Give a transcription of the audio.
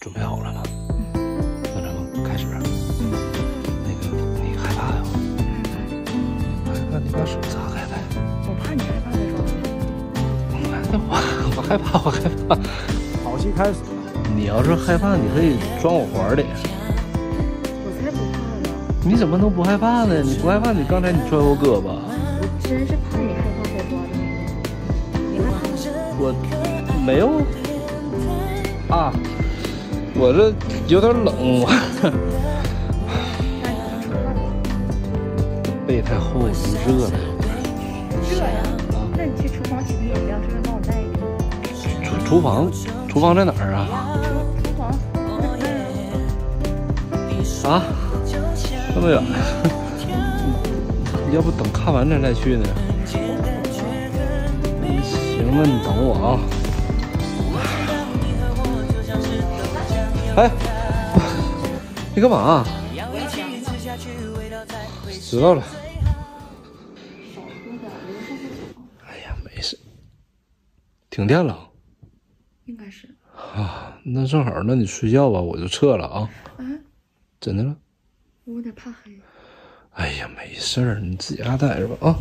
准备好了吗？那咱们开始。那个，你害怕呀？害怕？你把手砸开呗。我怕你害怕的时候。我我害怕，我害怕。好戏开始了。你要是害怕，你可以钻我怀里。我才不怕呢。你怎么能不害怕呢？你不害怕，你刚才你拽我胳膊。我真是怕你害怕害怕的。你害怕吗？我没有。啊，我这有点冷，我。被太厚了，热了。热呀？那你去厨房取瓶饮料，顺便帮我带一瓶。厨厨房，厨房在哪儿啊？厨厨房。啊？这么远？要不等看完咱再去呢？行吧，你等我啊。哎，你干嘛？知道了。哎呀，没事。停电了。应该是。啊，那正好，那你睡觉吧，我就撤了啊。啊？怎的了？我有点怕黑。哎呀，没事儿，你自己家待着吧啊。